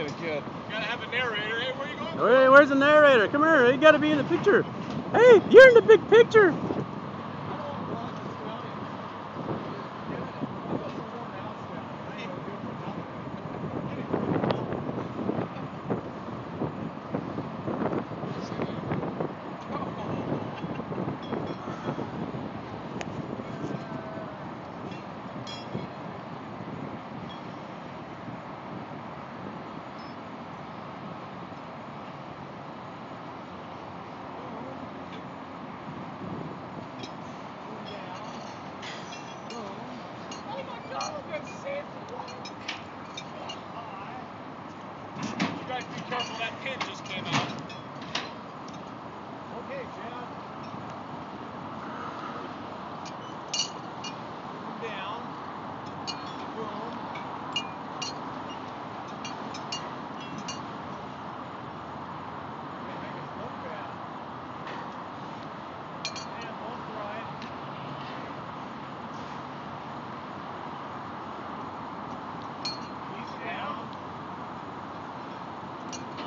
get a kid. Gotta have a narrator. Hey, where you going? Hey, where's the narrator? Come here. You got to be in the picture. Hey, you're in the big picture.